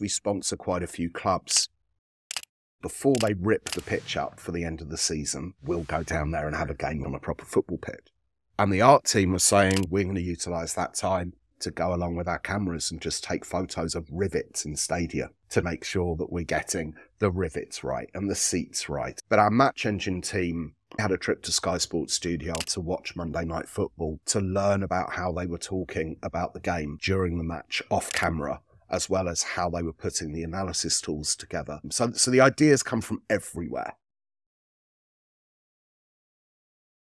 We sponsor quite a few clubs. Before they rip the pitch up for the end of the season, we'll go down there and have a game on a proper football pitch. And the art team was saying we're going to utilize that time to go along with our cameras and just take photos of rivets in stadia to make sure that we're getting the rivets right and the seats right. But our match engine team had a trip to Sky Sports Studio to watch Monday Night Football to learn about how they were talking about the game during the match off camera as well as how they were putting the analysis tools together. So, so the ideas come from everywhere.